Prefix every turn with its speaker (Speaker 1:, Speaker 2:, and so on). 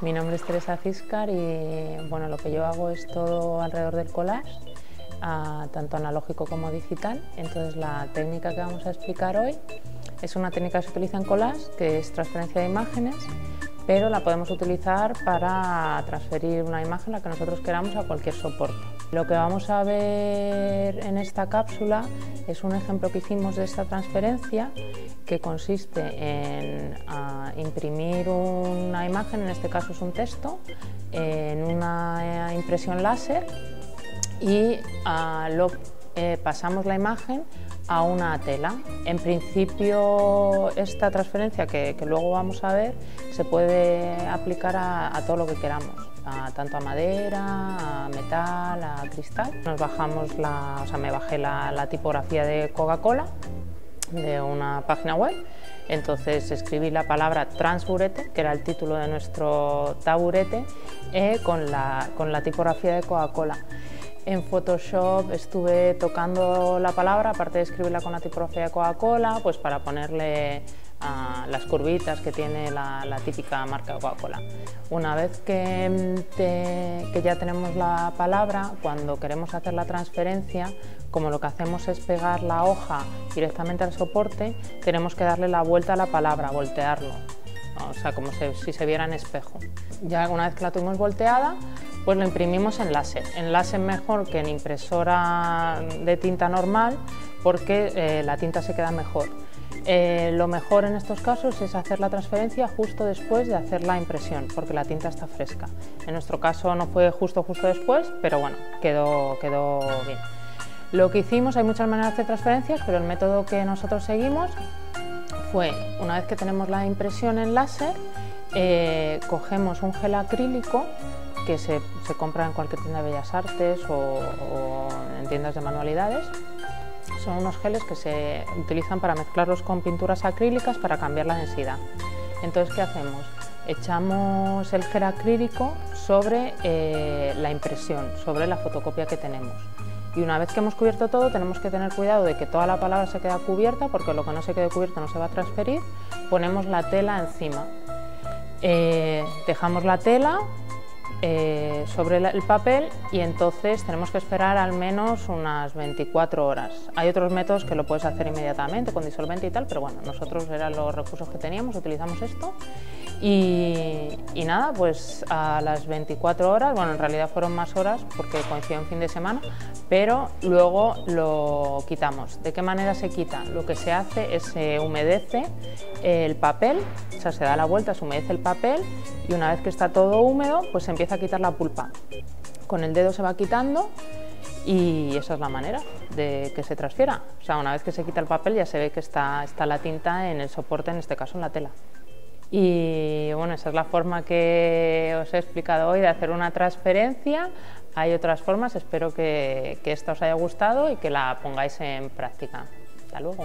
Speaker 1: Mi nombre es Teresa Ciscar y bueno, lo que yo hago es todo alrededor del collage, ah, tanto analógico como digital. Entonces la técnica que vamos a explicar hoy es una técnica que se utiliza en collage, que es transferencia de imágenes, pero la podemos utilizar para transferir una imagen, la que nosotros queramos, a cualquier soporte. Lo que vamos a ver en esta cápsula es un ejemplo que hicimos de esta transferencia que consiste en ah, imprimir una imagen, en este caso es un texto, en una impresión láser y ah, eh, pasamos la imagen a una tela. En principio esta transferencia que, luego vamos a ver se puede aplicar a, todo lo que queramos, tanto a madera, a metal, a cristal. Nos bajamos la, o sea, me bajé la tipografía de Coca-Cola de una página web. Entonces escribí la palabra transburete, que era el título de nuestro taburete, eh, con, la, con la tipografía de Coca-Cola. En Photoshop estuve tocando la palabra, aparte de escribirla con la tipografía de Coca-Cola, pues para ponerle las curvitas que tiene la, típica marca Coca-Cola. Una vez que, que, ya tenemos la palabra, cuando queremos hacer la transferencia, como lo que hacemos es pegar la hoja directamente al soporte, tenemos que darle la vuelta a la palabra, voltearlo, o sea, como si se viera en espejo. Ya una vez que la tuvimos volteada, pues lo imprimimos en láser. En láser mejor que en impresora de tinta normal, porque eh, la tinta se queda mejor. Eh, lo mejor en estos casos es hacer la transferencia justo después de hacer la impresión, porque la tinta está fresca. En nuestro caso no fue justo justo después, pero bueno, quedó, quedó bien. Lo que hicimos, hay muchas maneras de hacer transferencias, pero el método que nosotros seguimos fue, una vez que tenemos la impresión en láser, eh, cogemos un gel acrílico que se, compra en cualquier tienda de bellas artes o en tiendas de manualidades, son unos geles que se utilizan para mezclarlos con pinturas acrílicas para cambiar la densidad. Entonces, ¿qué hacemos? Echamos el gel acrílico sobre eh, la impresión, sobre la fotocopia que tenemos. Y una vez que hemos cubierto todo, tenemos que tener cuidado de que toda la palabra se quede cubierta, porque lo que no se quede cubierto no se va a transferir. Ponemos la tela encima. Eh, dejamos la tela, eh, sobre el papel y entonces tenemos que esperar al menos unas 24 horas. Hay otros métodos que lo puedes hacer inmediatamente con disolvente y tal, pero bueno, nosotros eran los recursos que teníamos, utilizamos esto y, nada, pues a las 24 horas, bueno, en realidad fueron más horas porque coincidió en fin de semana, pero luego lo quitamos. ¿De qué manera se quita? Lo que se hace es se humedece el papel, o sea, se da la vuelta, se humedece el papel y una vez que está todo húmedo, pues se empieza a quitar la pulpa. Con el dedo se va quitando y esa es la manera de que se transfiera. O sea, una vez que se quita el papel ya se ve que está, está la tinta en el soporte, en este caso en la tela. Y bueno, esa es la forma que os he explicado hoy de hacer una transferencia. Hay otras formas, espero que, que esta os haya gustado y que la pongáis en práctica. Hasta luego.